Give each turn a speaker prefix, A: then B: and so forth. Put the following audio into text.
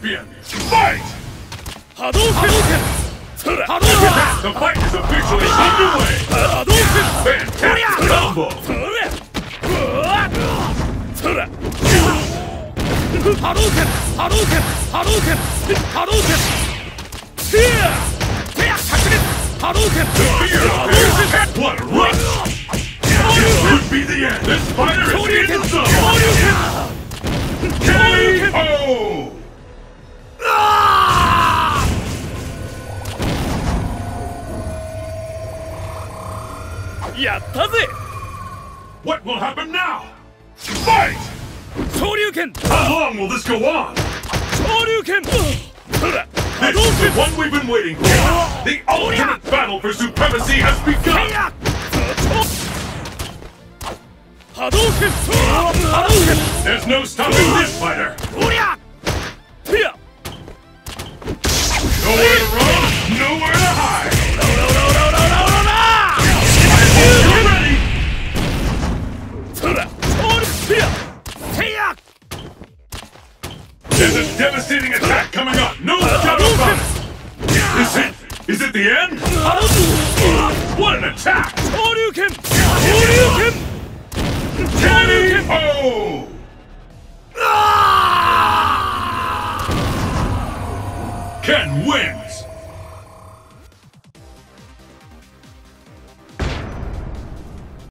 A: champion! Fight!
B: 波動拳そら波動拳
A: The fight is officially underway!
B: 波動拳
A: Fantastic combo!
B: それうわそれ波動拳波動拳波動拳波動拳せやせや灼熱波動拳
A: Fear appears! What a rush! This could be the end! This fighter is
B: 昇竜
A: in
B: 拳
A: the
B: 昇
A: zone!
B: やったぜ
A: What will happen now? Fight!
B: 昇竜拳
A: How long will this go on?
B: 昇竜拳そら波
A: This
B: 動
A: is the
B: 拳
A: one we've been waiting for! The ultimate battle for supremacy has begun!
B: や波動拳波動拳
A: There's no stopping this fighter!
B: おりゃせや
A: There's a devastating attack coming up! No shadow uh, Is it... is it the end?
B: Uh,
A: what an attack!
B: Oryuken! Oryuken! Oryuken!
A: Oh! Ken wins!